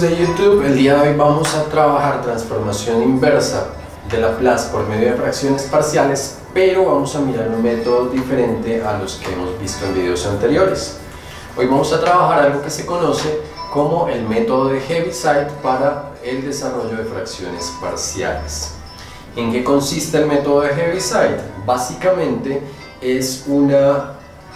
de YouTube, el día de hoy vamos a trabajar transformación inversa de Laplace por medio de fracciones parciales, pero vamos a mirar un método diferente a los que hemos visto en videos anteriores. Hoy vamos a trabajar algo que se conoce como el método de Heaviside para el desarrollo de fracciones parciales. ¿En qué consiste el método de Heaviside? Básicamente es una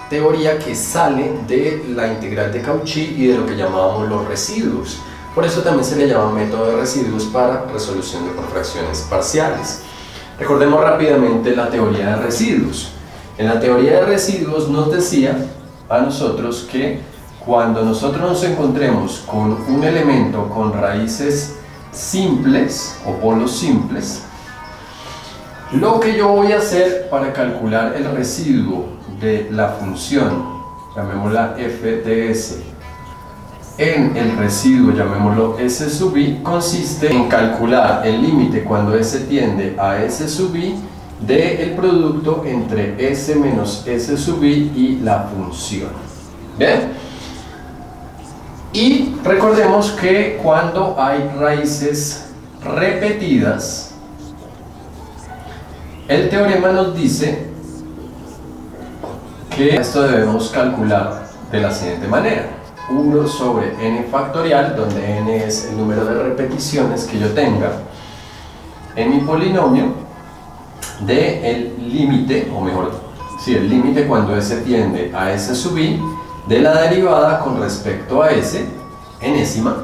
teoría que sale de la integral de Cauchy y de lo que llamábamos los residuos. Por eso también se le llama método de residuos para resolución de fracciones parciales. Recordemos rápidamente la teoría de residuos. En la teoría de residuos nos decía a nosotros que cuando nosotros nos encontremos con un elemento con raíces simples o polos simples, lo que yo voy a hacer para calcular el residuo de la función, llamémosla f de s, en el residuo, llamémoslo s sub i, consiste en calcular el límite cuando s tiende a s sub i del producto entre s menos s sub i y la función. ¿Bien? Y recordemos que cuando hay raíces repetidas, el teorema nos dice que esto debemos calcular de la siguiente manera. 1 sobre n factorial, donde n es el número de repeticiones que yo tenga en mi polinomio de el límite, o mejor, si el límite cuando s tiende a s sub i de la derivada con respecto a s, enésima,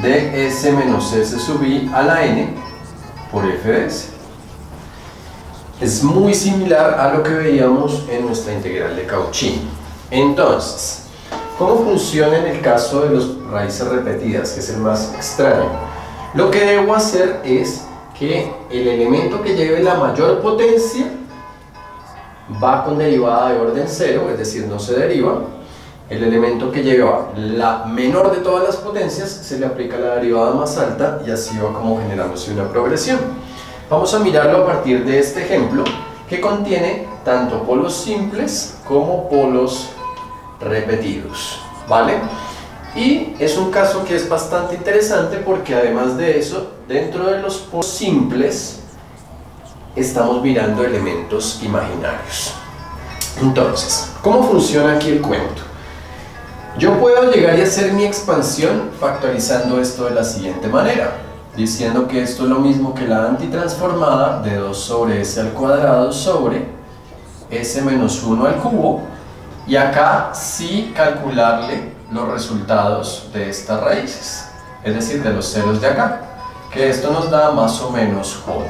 de s menos s sub i a la n por f de s es muy similar a lo que veíamos en nuestra integral de Cauchy. Entonces, ¿cómo funciona en el caso de las raíces repetidas, que es el más extraño? Lo que debo hacer es que el elemento que lleve la mayor potencia va con derivada de orden cero, es decir, no se deriva. El elemento que lleva la menor de todas las potencias se le aplica la derivada más alta y así va como generándose una progresión. Vamos a mirarlo a partir de este ejemplo que contiene tanto polos simples como polos repetidos, ¿vale? Y es un caso que es bastante interesante porque además de eso, dentro de los simples estamos mirando elementos imaginarios. Entonces, ¿cómo funciona aquí el cuento? Yo puedo llegar y hacer mi expansión factorizando esto de la siguiente manera diciendo que esto es lo mismo que la antitransformada de 2 sobre s al cuadrado sobre s menos 1 al cubo y acá sí calcularle los resultados de estas raíces, es decir, de los ceros de acá, que esto nos da más o menos j.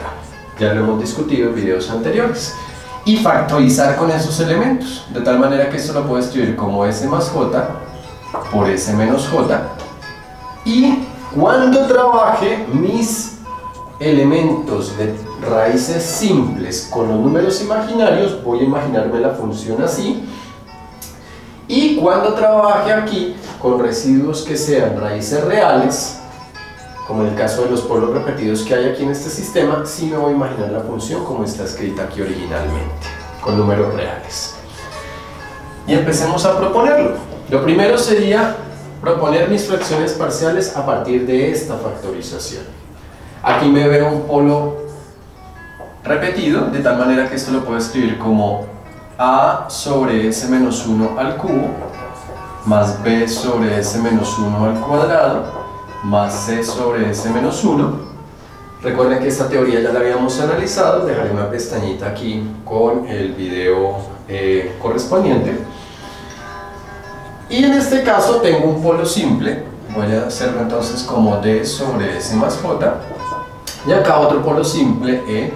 Ya lo hemos discutido en videos anteriores. Y factorizar con esos elementos, de tal manera que esto lo puedo escribir como s más j por s menos j y cuando trabaje mis elementos de raíces simples con los números imaginarios, voy a imaginarme la función así. Y cuando trabaje aquí con residuos que sean raíces reales, como en el caso de los polos repetidos que hay aquí en este sistema, sí me voy a imaginar la función como está escrita aquí originalmente, con números reales. Y empecemos a proponerlo. Lo primero sería proponer mis fracciones parciales a partir de esta factorización. Aquí me veo un polo repetido, de tal manera que esto lo puedo escribir como a sobre s menos 1 al cubo más b sobre s menos 1 al cuadrado más c sobre s menos 1 Recuerden que esta teoría ya la habíamos analizado, dejaré una pestañita aquí con el video eh, correspondiente. Y en este caso tengo un polo simple, voy a hacerlo entonces como D sobre S más J, y acá otro polo simple E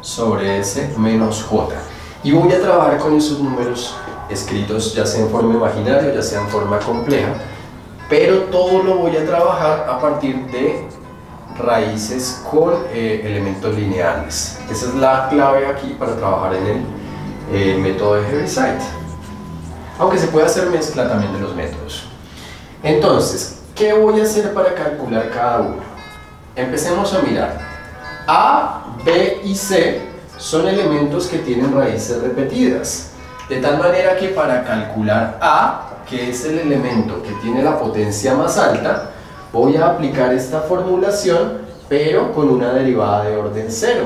sobre S menos J. Y voy a trabajar con esos números escritos ya sea en forma imaginaria, ya sea en forma compleja, pero todo lo voy a trabajar a partir de raíces con eh, elementos lineales. Esa es la clave aquí para trabajar en el eh, método de Heaviside aunque se puede hacer mezcla también de los métodos. Entonces, ¿qué voy a hacer para calcular cada uno? Empecemos a mirar. A, B y C son elementos que tienen raíces repetidas. De tal manera que para calcular A, que es el elemento que tiene la potencia más alta, voy a aplicar esta formulación, pero con una derivada de orden 0.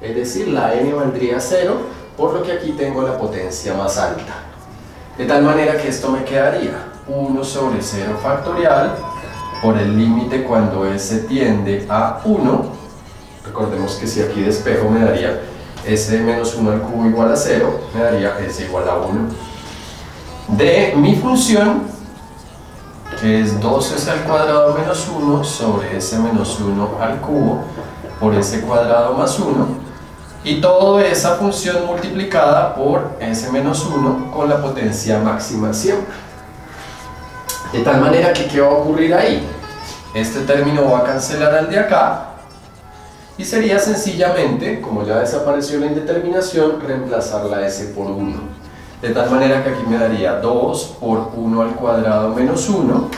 Es decir, la n valdría 0, por lo que aquí tengo la potencia más alta. De tal manera que esto me quedaría 1 sobre 0 factorial por el límite cuando s tiende a 1. Recordemos que si aquí despejo me daría s menos 1 al cubo igual a 0, me daría s igual a 1. De mi función, que es 2s al cuadrado menos 1 sobre s menos 1 al cubo por s cuadrado más 1, y toda esa función multiplicada por s menos 1 con la potencia máxima siempre. De tal manera que ¿qué va a ocurrir ahí? Este término va a cancelar al de acá y sería sencillamente, como ya desapareció la indeterminación, reemplazar la s por 1. De tal manera que aquí me daría 2 por 1 al cuadrado menos 1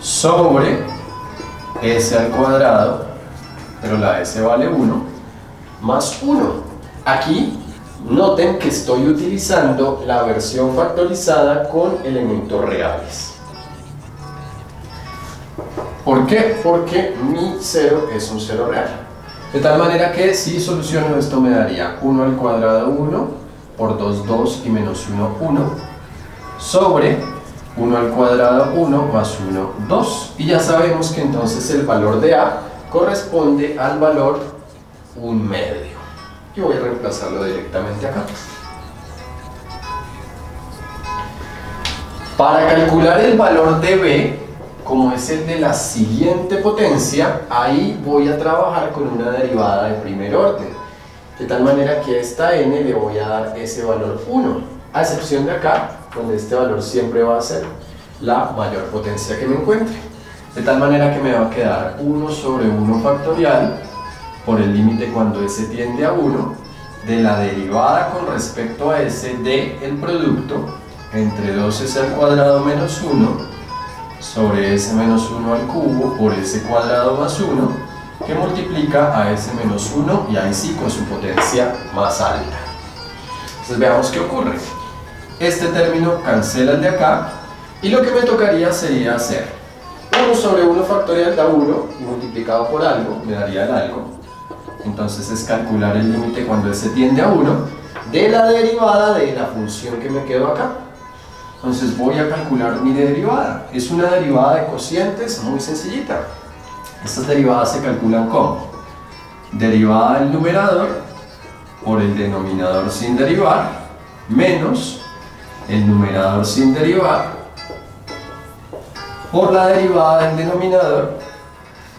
sobre s al cuadrado, pero la s vale 1, más 1. Aquí noten que estoy utilizando la versión factorizada con elementos reales. ¿Por qué? Porque mi 0 es un 0 real. De tal manera que si soluciono esto me daría 1 al cuadrado 1 por 2, 2 y menos 1, 1 sobre 1 al cuadrado 1 más 1, 2. Y ya sabemos que entonces el valor de A corresponde al valor 1 medio. Y voy a reemplazarlo directamente acá. Para calcular el valor de B, como es el de la siguiente potencia, ahí voy a trabajar con una derivada de primer orden. De tal manera que a esta n le voy a dar ese valor 1, a excepción de acá, donde este valor siempre va a ser la mayor potencia que me encuentre. De tal manera que me va a quedar 1 sobre 1 factorial por el límite cuando s tiende a 1 de la derivada con respecto a s de producto entre 2s al cuadrado menos 1 sobre s menos 1 al cubo por s cuadrado más 1 que multiplica a s menos 1 y ahí sí con su potencia más alta. Entonces veamos qué ocurre. Este término cancela el de acá y lo que me tocaría sería hacer 1 sobre 1 factorial da 1 multiplicado por algo, me daría el algo. Entonces es calcular el límite cuando s tiende a 1 de la derivada de la función que me quedó acá. Entonces voy a calcular mi derivada. Es una derivada de cocientes muy sencillita. Estas derivadas se calculan como derivada del numerador por el denominador sin derivar menos el numerador sin derivar por la derivada del denominador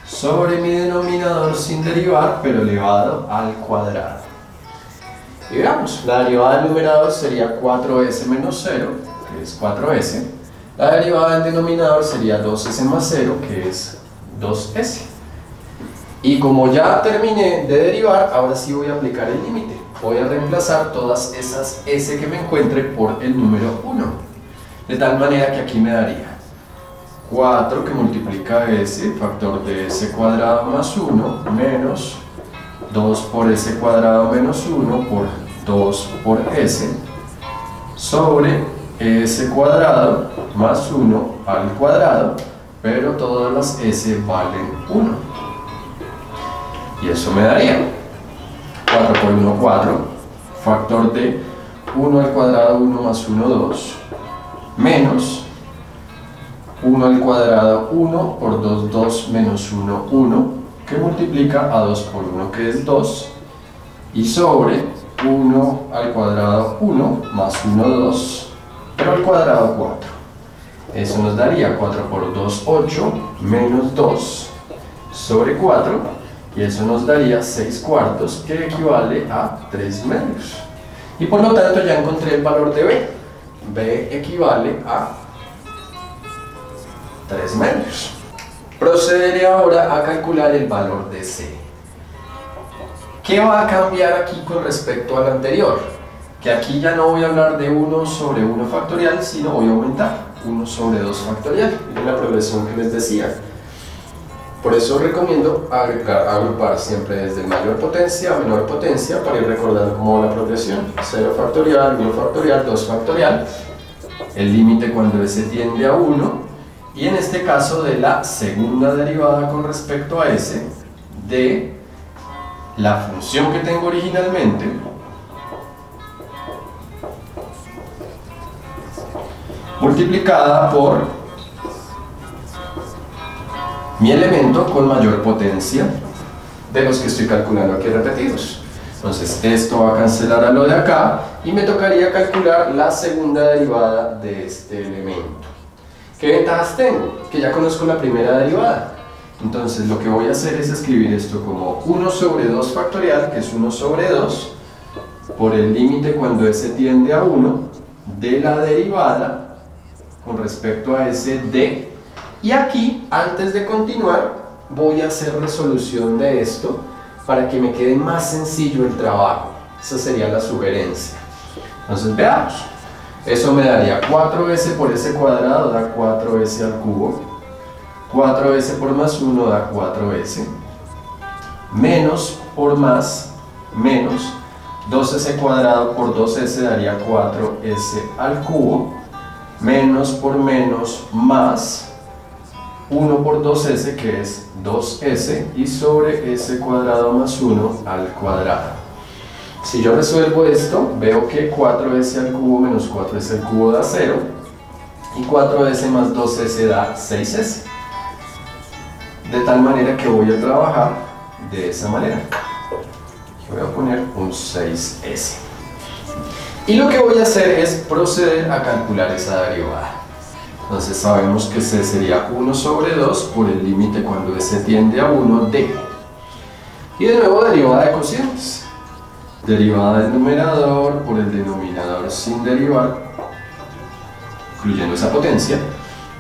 sobre mi denominador sin derivar pero elevado al cuadrado. Y veamos, la derivada del numerador sería 4s menos 0 que es 4s, la derivada del denominador sería 2s más 0, que es 2s. Y como ya terminé de derivar, ahora sí voy a aplicar el límite. Voy a reemplazar todas esas s que me encuentre por el número 1. De tal manera que aquí me daría 4 que multiplica s, factor de s cuadrado más 1, menos 2 por s cuadrado menos 1 por 2 por s, sobre s cuadrado más 1 al cuadrado, pero todas las s valen 1. Y eso me daría 4 por 1, 4, factor de 1 al cuadrado, 1 más 1, 2, menos 1 al cuadrado, 1 por 2, 2 menos 1, 1, que multiplica a 2 por 1, que es 2, y sobre 1 al cuadrado, 1 más 1, 2, pero al cuadrado 4. Eso nos daría 4 por 2, 8, menos 2 sobre 4, y eso nos daría 6 cuartos, que equivale a 3 medios. Y por lo tanto ya encontré el valor de B. B equivale a 3 medios. Procederé ahora a calcular el valor de C. ¿Qué va a cambiar aquí con respecto al anterior? Que aquí ya no voy a hablar de 1 sobre 1 factorial, sino voy a aumentar 1 sobre 2 factorial, en la progresión que les decía. Por eso recomiendo agrupar siempre desde mayor potencia a menor potencia para ir recordando cómo va la progresión. 0 factorial, 1 factorial, 2 factorial. El límite cuando s tiende a 1 y en este caso de la segunda derivada con respecto a s de la función que tengo originalmente multiplicada por mi elemento con mayor potencia de los que estoy calculando aquí repetidos. Entonces esto va a cancelar a lo de acá y me tocaría calcular la segunda derivada de este elemento. ¿Qué ventajas tengo? Que ya conozco la primera derivada. Entonces lo que voy a hacer es escribir esto como 1 sobre 2 factorial, que es 1 sobre 2, por el límite cuando s tiende a 1, de la derivada con respecto a ese d. Y aquí, antes de continuar, voy a hacer resolución de esto para que me quede más sencillo el trabajo. Esa sería la sugerencia. Entonces veamos. Eso me daría 4s por s cuadrado da 4s al cubo. 4s por más 1 da 4s. Menos por más, menos 2s cuadrado por 2s daría 4s al cubo. Menos por menos más 1 por 2s que es 2s y sobre s cuadrado más 1 al cuadrado. Si yo resuelvo esto, veo que 4s al cubo menos 4s al cubo da 0 y 4s más 2s da 6s. De tal manera que voy a trabajar de esa manera. Voy a poner un 6s. Y lo que voy a hacer es proceder a calcular esa derivada. Entonces sabemos que c sería 1 sobre 2 por el límite cuando s tiende a 1 de. Y de nuevo derivada de cocientes derivada del numerador por el denominador sin derivar, incluyendo esa potencia,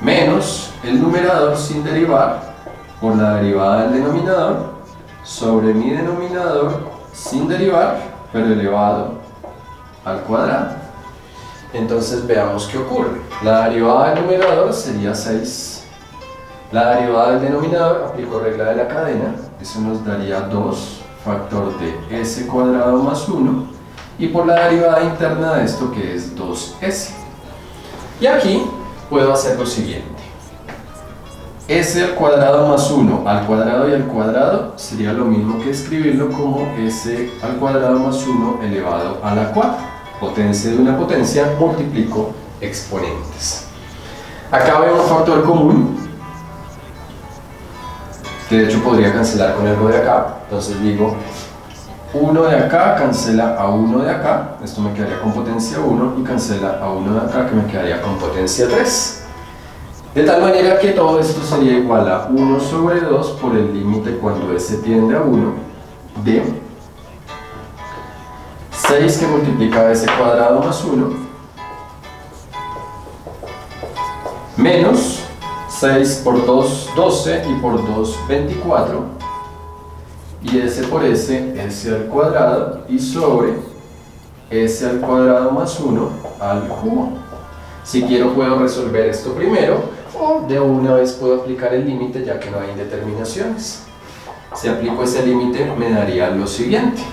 menos el numerador sin derivar por la derivada del denominador sobre mi denominador sin derivar, pero elevado al cuadrado. Entonces veamos qué ocurre. La derivada del numerador sería 6. La derivada del denominador, aplico regla de la cadena, eso nos daría 2 factor de s cuadrado más 1 y por la derivada interna de esto que es 2s. Y aquí puedo hacer lo siguiente. s al cuadrado más 1 al cuadrado y al cuadrado sería lo mismo que escribirlo como s al cuadrado más 1 elevado a la 4. Potencia de una potencia multiplico exponentes. Acá veo un factor común que de hecho podría cancelar con algo de acá. Entonces digo, 1 de acá cancela a 1 de acá, esto me quedaría con potencia 1 y cancela a 1 de acá que me quedaría con potencia 3. De tal manera que todo esto sería igual a 1 sobre 2 por el límite cuando s tiende a 1 de 6 que multiplica s cuadrado más 1 menos 6 por 2, 12 y por 2, 24 y s por s, s al cuadrado y sobre s al cuadrado más 1 al cubo. Si quiero puedo resolver esto primero o de una vez puedo aplicar el límite ya que no hay indeterminaciones. Si aplico ese límite me daría lo siguiente.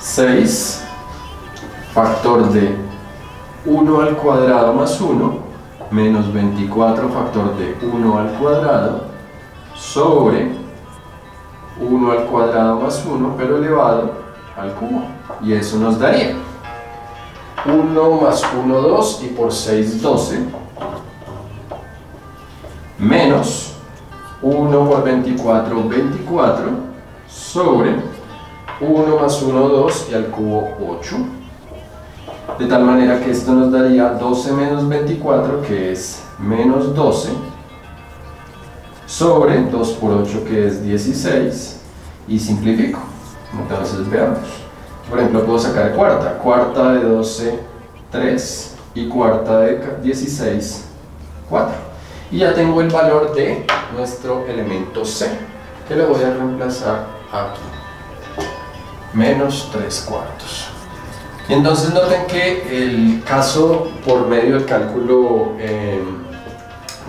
6 factor de 1 al cuadrado más 1 menos 24 factor de 1 al cuadrado sobre 1 al cuadrado más 1 pero elevado al cubo. Y eso nos daría 1 más 1, 2 y por 6, 12 menos 1 por 24, 24 sobre 1 más 1, 2 y al cubo 8 de tal manera que esto nos daría 12 menos 24 que es menos 12 sobre 2 por 8 que es 16 y simplifico. Entonces veamos. Por ejemplo puedo sacar cuarta. Cuarta de 12 3 y cuarta de 16 4 y ya tengo el valor de nuestro elemento C que lo voy a reemplazar aquí menos 3 cuartos entonces noten que el caso por medio del cálculo eh,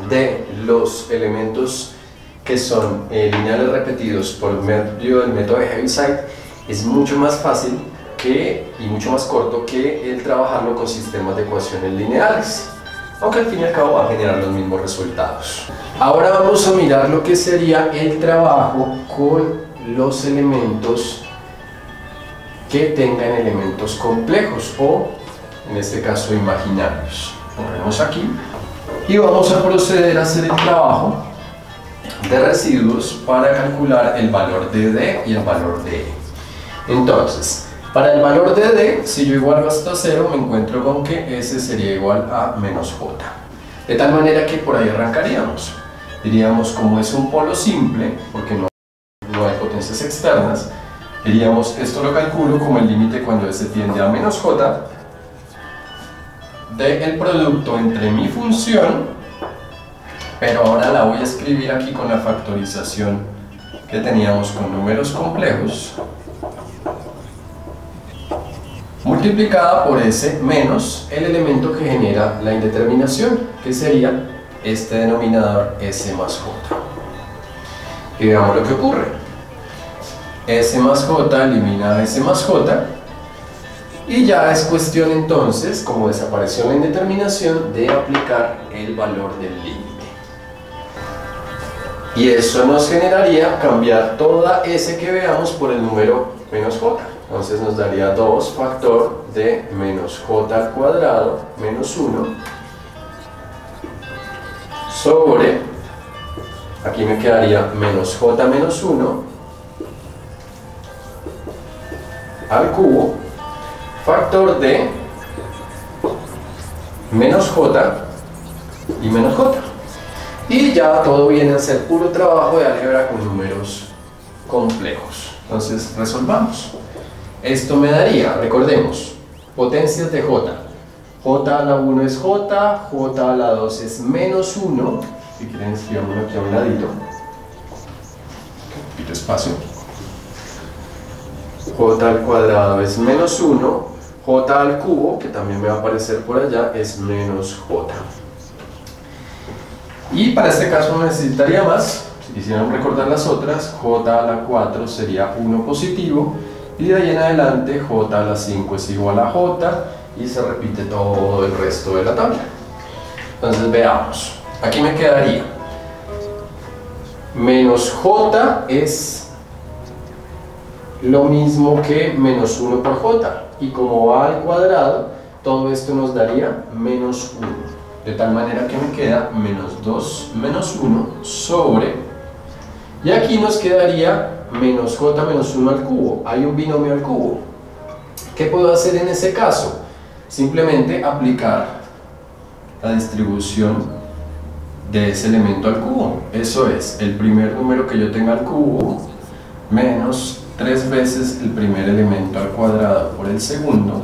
de los elementos que son eh, lineales repetidos por medio del método de Heaviside es mucho más fácil que, y mucho más corto que el trabajarlo con sistemas de ecuaciones lineales. aunque al fin y al cabo va a generar los mismos resultados. Ahora vamos a mirar lo que sería el trabajo con los elementos que tengan elementos complejos o en este caso imaginarios. Ponemos aquí y vamos a proceder a hacer el trabajo de residuos para calcular el valor de D y el valor de E. Entonces, para el valor de D, si yo igualo hasta 0, me encuentro con que S sería igual a menos J. De tal manera que por ahí arrancaríamos. Diríamos, como es un polo simple, porque no, no hay potencias externas, diríamos, esto lo calculo como el límite cuando S tiende a menos J del producto entre mi función, pero ahora la voy a escribir aquí con la factorización que teníamos con números complejos, multiplicada por S menos el elemento que genera la indeterminación, que sería este denominador S más J. Y veamos lo que ocurre. S más J elimina S más J y ya es cuestión entonces, como desapareció la indeterminación, de aplicar el valor del límite. Y eso nos generaría cambiar toda S que veamos por el número menos J. Entonces nos daría 2 factor de menos j al cuadrado menos 1 sobre, aquí me quedaría menos j menos 1 al cubo factor de menos j y menos j. Y ya todo viene a ser puro trabajo de álgebra con números complejos. Entonces resolvamos. Esto me daría, recordemos, potencias de j. j a la 1 es j, j a la 2 es menos 1. Si quieren escribirlo aquí a un ladito. Poquito espacio. J al cuadrado es menos 1, j al cubo, que también me va a aparecer por allá, es menos j. Y para este caso necesitaría más, si quisieran recordar las otras, j a la 4 sería 1 positivo, y de ahí en adelante j a la 5 es igual a j y se repite todo el resto de la tabla. Entonces veamos, aquí me quedaría menos j es lo mismo que menos 1 por j y como va al cuadrado todo esto nos daría menos 1 de tal manera que me queda menos 2 menos 1 sobre y aquí nos quedaría menos j menos 1 al cubo. Hay un binomio al cubo. ¿Qué puedo hacer en ese caso? Simplemente aplicar la distribución de ese elemento al cubo. Eso es, el primer número que yo tenga al cubo menos tres veces el primer elemento al cuadrado por el segundo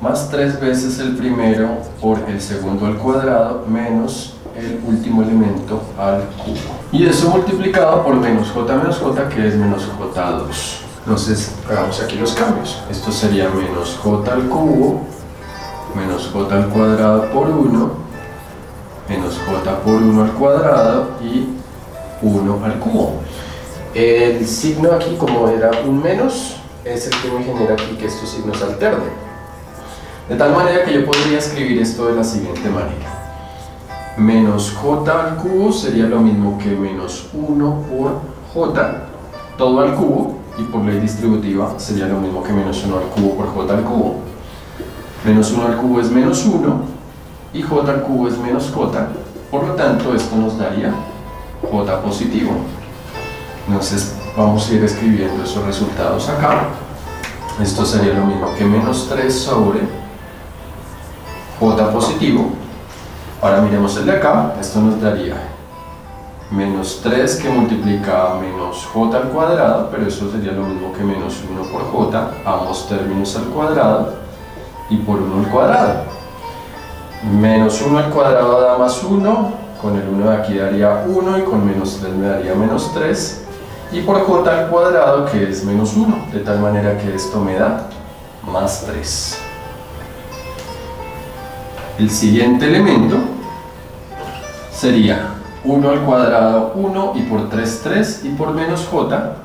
más tres veces el primero por el segundo al cuadrado menos el último elemento al cubo. Y eso multiplicado por menos j menos j, que es menos j2. Entonces, hagamos aquí los cambios. Esto sería menos j al cubo, menos j al cuadrado por 1, menos j por 1 al cuadrado y 1 al cubo. El signo aquí, como era un menos, es el que me genera aquí que estos signos alternen. De tal manera que yo podría escribir esto de la siguiente manera menos j al cubo sería lo mismo que menos 1 por j, todo al cubo, y por ley distributiva sería lo mismo que menos 1 al cubo por j al cubo. Menos 1 al cubo es menos 1, y j al cubo es menos j, por lo tanto esto nos daría j positivo. Entonces vamos a ir escribiendo esos resultados acá. Esto sería lo mismo que menos 3 sobre j positivo. Ahora miremos el de acá, esto nos daría menos 3 que multiplica menos j al cuadrado, pero eso sería lo mismo que menos 1 por j, ambos términos al cuadrado, y por 1 al cuadrado. Menos 1 al cuadrado da más 1, con el 1 de aquí daría 1 y con menos 3 me daría menos 3, y por j al cuadrado que es menos 1, de tal manera que esto me da más 3. El siguiente elemento sería 1 al cuadrado 1 y por 3 3 y por menos j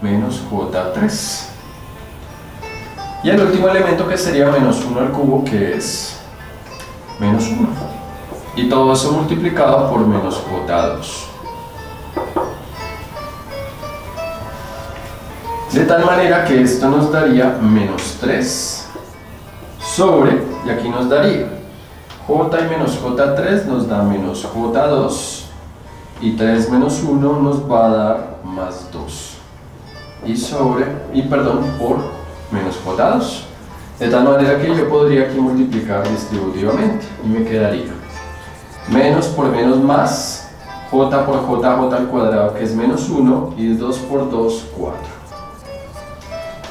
menos j3 y el último elemento que sería menos 1 al cubo que es menos 1. Y todo eso multiplicado por menos J2. De tal manera que esto nos daría menos 3 sobre, y aquí nos daría J y menos J3 nos da menos J2 y 3 menos 1 nos va a dar más 2 y sobre, y perdón, por menos J2 de tal manera que yo podría aquí multiplicar distributivamente y me quedaría menos por menos más j por j, j al cuadrado que es menos 1 y 2 por 2, 4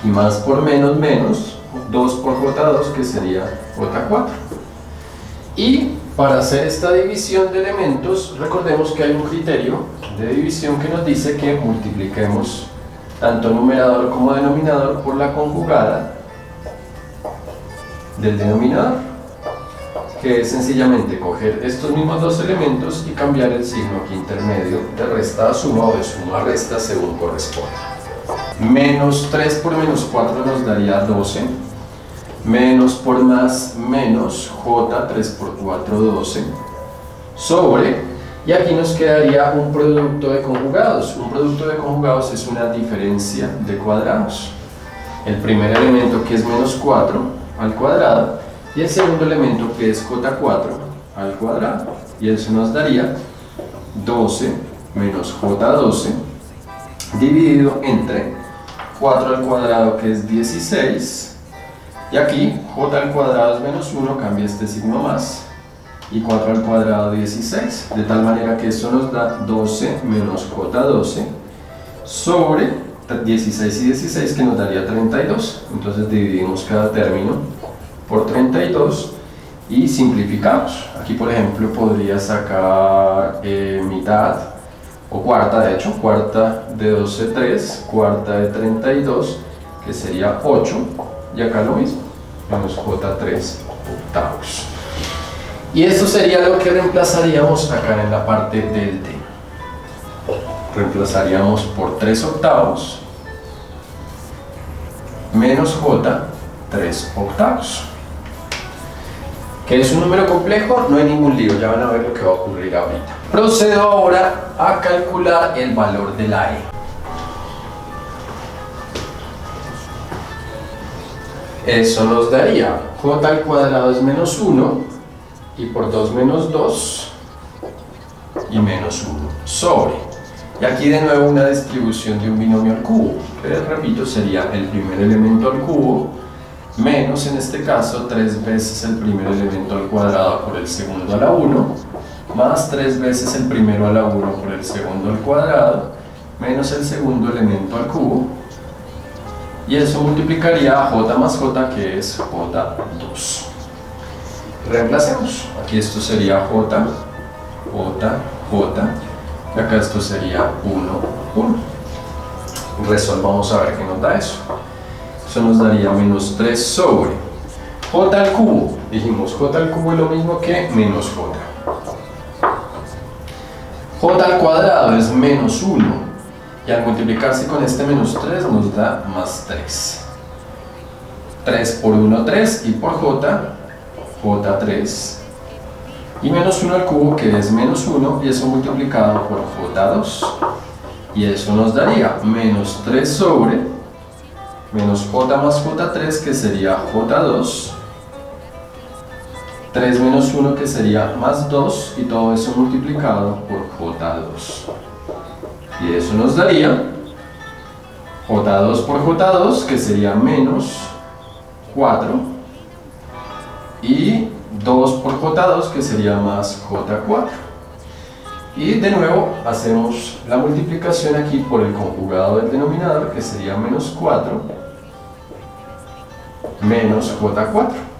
y más por menos menos 2 por J2 que sería J4 y para hacer esta división de elementos recordemos que hay un criterio de división que nos dice que multipliquemos tanto numerador como denominador por la conjugada del denominador que es sencillamente coger estos mismos dos elementos y cambiar el signo aquí intermedio de resta a suma o de suma a resta según corresponda menos 3 por menos 4 nos daría 12, menos por más menos j, 3 por 4, 12, sobre, y aquí nos quedaría un producto de conjugados. Un producto de conjugados es una diferencia de cuadrados. El primer elemento que es menos 4 al cuadrado y el segundo elemento que es j4 al cuadrado. Y eso nos daría 12 menos j12 dividido entre 4 al cuadrado que es 16 y aquí j al cuadrado es menos 1, cambia este signo más y 4 al cuadrado 16 de tal manera que eso nos da 12 menos j12 sobre 16 y 16 que nos daría 32 entonces dividimos cada término por 32 y simplificamos. Aquí por ejemplo podría sacar eh, mitad o cuarta de hecho, cuarta de 12, 3, cuarta de 32, que sería 8, y acá lo mismo, menos J3 octavos. Y esto sería lo que reemplazaríamos acá en la parte del D. Reemplazaríamos por 3 octavos menos J 3 octavos. ¿Que es un número complejo? No hay ningún lío, ya van a ver lo que va a ocurrir ahorita. Procedo ahora a calcular el valor de la E. Eso nos daría j al cuadrado es menos 1 y por 2 menos 2 y menos 1 sobre. Y aquí de nuevo una distribución de un binomio al cubo, que repito sería el primer elemento al cubo menos en este caso 3 veces el primer elemento al cuadrado por el segundo a la 1 más 3 veces el primero a la 1 por el segundo al cuadrado, menos el segundo elemento al cubo, y eso multiplicaría a j más j, que es j2. Reemplacemos. Aquí esto sería j, j, j, y acá esto sería 1, 1. Resolvamos a ver qué nos da eso. Eso nos daría menos 3 sobre j al cubo. Dijimos j al cubo es lo mismo que menos j. j al cuadrado es menos 1 y al multiplicarse con este menos 3 nos da más 3 3 por 1, 3 y por j, j3 y menos 1 al cubo que es menos 1 y eso multiplicado por j2 y eso nos daría menos 3 sobre menos j más j3 que sería j2 3 menos 1 que sería más 2 y todo eso multiplicado por J2 y eso nos daría J2 por J2 que sería menos 4 y 2 por J2 que sería más J4 y de nuevo hacemos la multiplicación aquí por el conjugado del denominador que sería menos 4 menos J4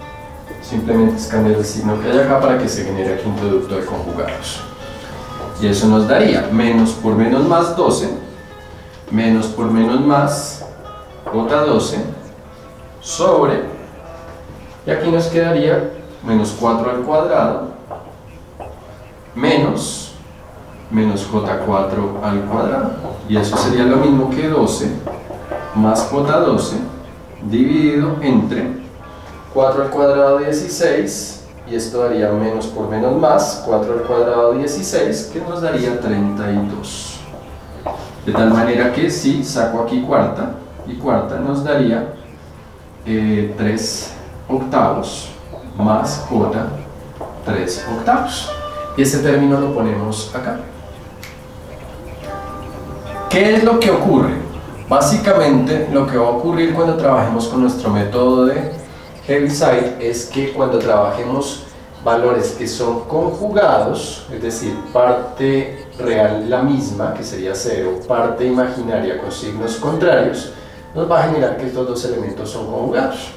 simplemente es cambiar el signo que hay acá para que se genere aquí un producto de conjugados. Y eso nos daría menos por menos más 12, menos por menos más otra 12, sobre, y aquí nos quedaría menos 4 al cuadrado, menos, menos j4 al cuadrado. Y eso sería lo mismo que 12 más j12 dividido entre 4 al cuadrado 16 y esto daría menos por menos más, 4 al cuadrado 16, que nos daría 32. De tal manera que si saco aquí cuarta y cuarta nos daría 3 eh, octavos más j 3 octavos. Y ese término lo ponemos acá. ¿Qué es lo que ocurre? Básicamente lo que va a ocurrir cuando trabajemos con nuestro método de Heaviside es que cuando trabajemos valores que son conjugados, es decir, parte real la misma, que sería 0, parte imaginaria con signos contrarios, nos va a generar que estos dos elementos son conjugados.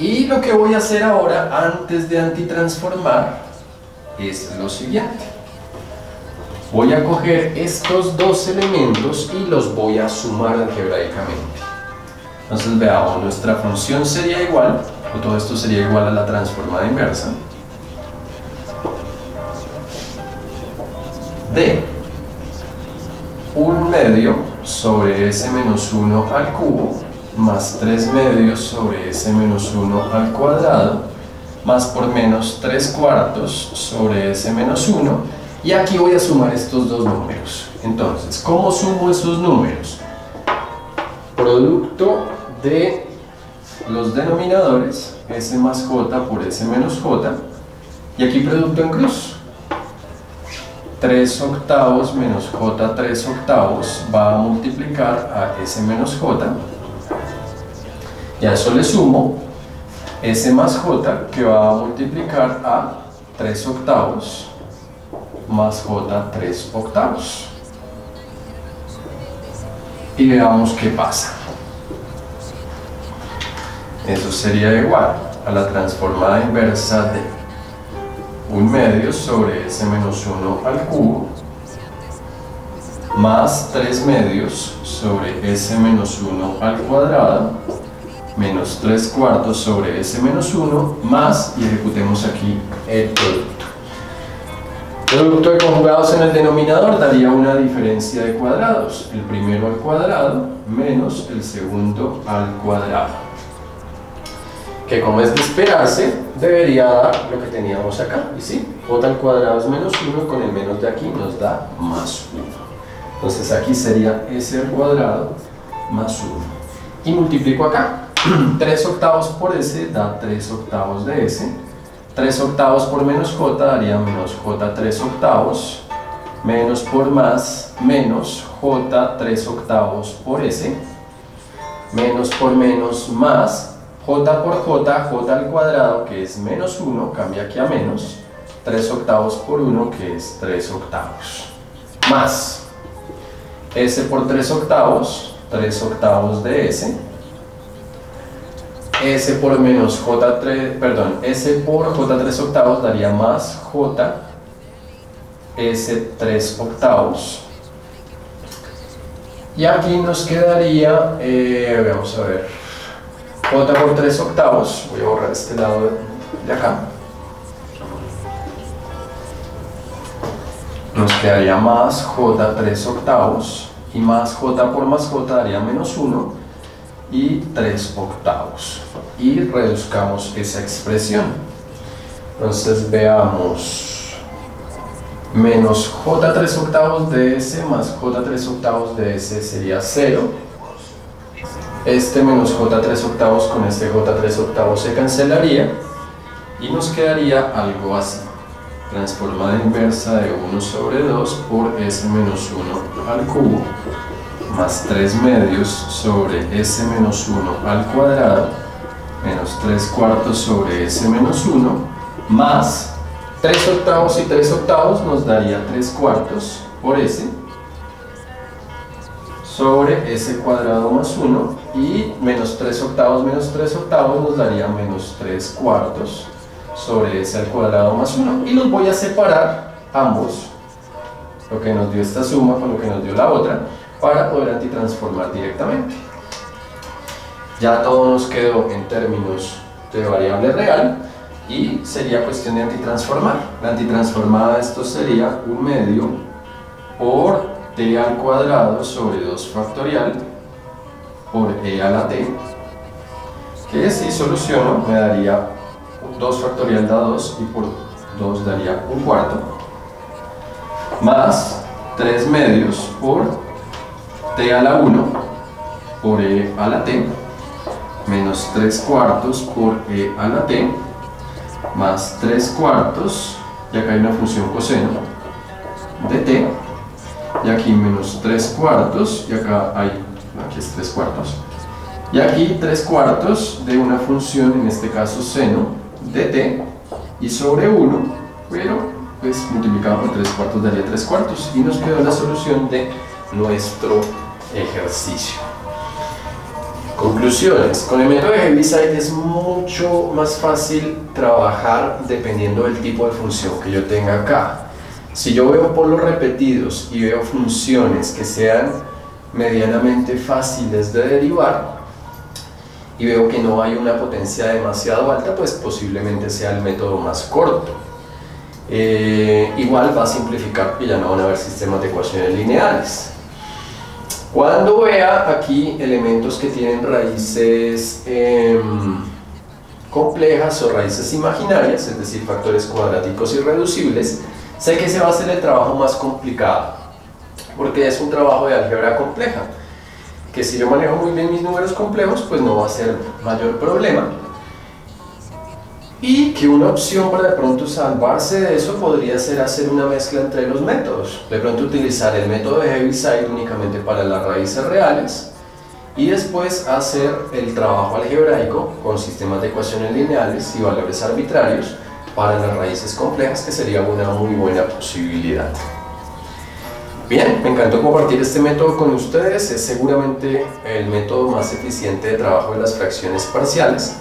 Y lo que voy a hacer ahora, antes de antitransformar, es lo siguiente. Voy a coger estos dos elementos y los voy a sumar algebraicamente. Entonces veamos, nuestra función sería igual, o todo esto sería igual a la transformada inversa, de un medio sobre s menos 1 al cubo más 3 medios sobre s menos 1 al cuadrado más por menos 3 cuartos sobre s menos 1 y aquí voy a sumar estos dos números. Entonces, ¿cómo sumo esos números? producto de los denominadores s más j por s menos j. Y aquí producto en cruz. 3 octavos menos j 3 octavos va a multiplicar a s menos j. Y a eso le sumo s más j que va a multiplicar a 3 octavos más j 3 octavos y veamos qué pasa eso sería igual a la transformada inversa de un medio sobre s menos 1 al cubo más 3 medios sobre s menos 1 al cuadrado menos 3 cuartos sobre s menos 1 más, y ejecutemos aquí el producto. Producto de conjugados en el denominador daría una diferencia de cuadrados. El primero al cuadrado menos el segundo al cuadrado que como es de esperarse, debería dar lo que teníamos acá. Y sí, j al cuadrado es menos 1, con el menos de aquí nos da más 1. Entonces aquí sería s al cuadrado más 1. Y multiplico acá. 3 octavos por s da 3 octavos de s. 3 octavos por menos j daría menos j 3 octavos. Menos por más, menos j 3 octavos por s. Menos por menos más j por j, j al cuadrado, que es menos 1, cambia aquí a menos, 3 octavos por 1, que es 3 octavos, más s por 3 octavos, 3 octavos de s, s por menos j3, perdón, s por j3 octavos daría más j s 3 octavos, y aquí nos quedaría, eh, vamos a ver, j por 3 octavos, voy a borrar este lado de acá, nos quedaría más j 3 octavos y más j por más j daría menos 1 y 3 octavos. Y reduzcamos esa expresión. Entonces veamos. Menos j 3 octavos de s más j 3 octavos de s sería 0 este menos j3 octavos con este j3 octavos se cancelaría y nos quedaría algo así. Transformada inversa de 1 sobre 2 por s menos 1 al cubo más 3 medios sobre s menos 1 al cuadrado menos 3 cuartos sobre s menos 1 más 3 octavos y 3 octavos nos daría 3 cuartos por s sobre s cuadrado más 1 y menos 3 octavos menos 3 octavos nos daría menos 3 cuartos sobre s al cuadrado más 1 y los voy a separar ambos lo que nos dio esta suma con lo que nos dio la otra para poder antitransformar directamente. Ya todo nos quedó en términos de variable real y sería cuestión de antitransformar. La antitransformada de esto sería un medio por t al cuadrado sobre 2 factorial por e a la t que si soluciono me daría por 2 factorial da 2 y por 2 daría un cuarto, más 3 medios por t a la 1 por e a la t, menos 3 cuartos por e a la t, más 3 cuartos, y acá hay una función coseno, de t, y aquí menos 3 cuartos, y acá hay, aquí es 3 cuartos, y aquí 3 cuartos de una función, en este caso seno, de t, y sobre 1, pero pues multiplicado por 3 cuartos daría 3 cuartos, y nos quedó la solución de nuestro ejercicio. Conclusiones. Con el método de Heaviside es mucho más fácil trabajar dependiendo del tipo de función que yo tenga acá. Si yo veo polos repetidos y veo funciones que sean medianamente fáciles de derivar y veo que no hay una potencia demasiado alta, pues posiblemente sea el método más corto. Eh, igual va a simplificar porque ya no van a haber sistemas de ecuaciones lineales. Cuando vea aquí elementos que tienen raíces em, complejas o raíces imaginarias, es decir, factores cuadráticos irreducibles, sé que ese va a ser el trabajo más complicado, porque es un trabajo de álgebra compleja, que si yo manejo muy bien mis números complejos, pues no va a ser mayor problema, y que una opción para de pronto salvarse de eso podría ser hacer una mezcla entre los métodos. De pronto utilizar el método de Heaviside únicamente para las raíces reales y después hacer el trabajo algebraico con sistemas de ecuaciones lineales y valores arbitrarios para las raíces complejas que sería una muy buena posibilidad. Bien, me encantó compartir este método con ustedes, es seguramente el método más eficiente de trabajo de las fracciones parciales.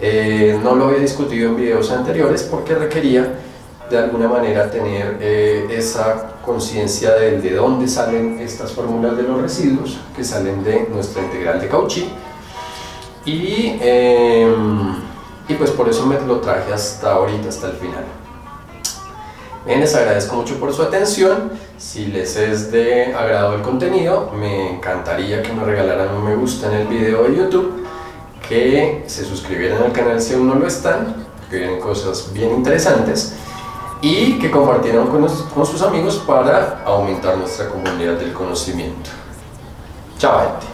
Eh, no lo había discutido en videos anteriores porque requería de alguna manera tener eh, esa conciencia de, de dónde salen estas fórmulas de los residuos que salen de nuestra integral de Cauchy y, em, y pues por eso me lo traje hasta ahorita, hasta el final. Bien, les agradezco mucho por su atención. Si les es de agrado el contenido, me encantaría que me regalaran un me gusta en el video de YouTube que se suscribieran al canal si aún no lo están, que vienen cosas bien interesantes y que compartieran con, con sus amigos para aumentar nuestra comunidad del conocimiento. Chao gente.